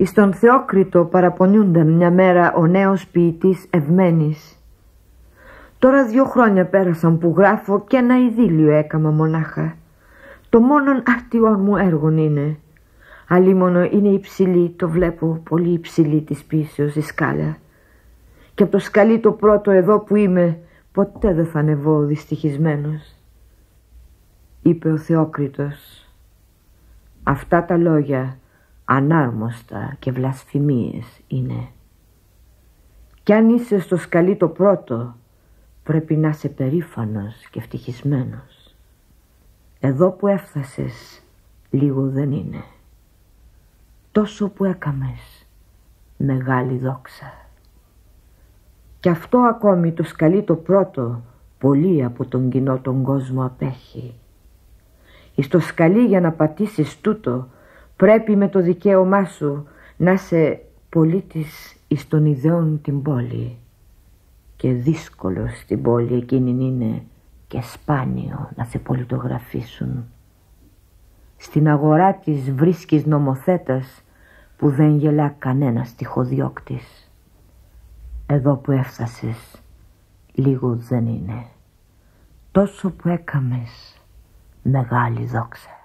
Εις τον Θεόκριτο παραπονιούνταν μια μέρα ο νέος ποιητής Ευμένης. Τώρα δυο χρόνια πέρασαν που γράφω και ένα ειδήλιο έκαμα μονάχα. Το μόνον αρτιόν μου έργον είναι. Αλίμονο είναι υψηλή, το βλέπω πολύ υψηλή της πίσεως η σκάλα. Και από το σκαλί το πρώτο εδώ που είμαι ποτέ δεν θα ανεβώ δυστυχισμένος. Είπε ο Θεόκριτος. Αυτά τα λόγια ανάρμοστα και βλασφημίες είναι. Κι αν είσαι στο σκαλί το πρώτο, πρέπει να είσαι περήφανος και ευτυχισμένος. Εδώ που έφτασες, λίγο δεν είναι. Τόσο που έκαμες, μεγάλη δόξα. Κι αυτό ακόμη το σκαλί το πρώτο, πολύ από τον κοινό τον κόσμο απέχει. Εις το σκαλί για να πατήσεις τούτο, Πρέπει με το δικαίωμά σου να είσαι πολίτης εις των ιδεών την πόλη και δύσκολο στην πόλη εκείνη είναι και σπάνιο να σε πολιτογραφήσουν. Στην αγορά της βρίσκεις νομοθέτας που δεν γελά κανένα τυχοδιώκτης. Εδώ που έφτασες λίγο δεν είναι. Τόσο που έκαμες μεγάλη δόξα.